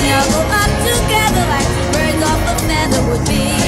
snuggle up together like the birds off a feather would be.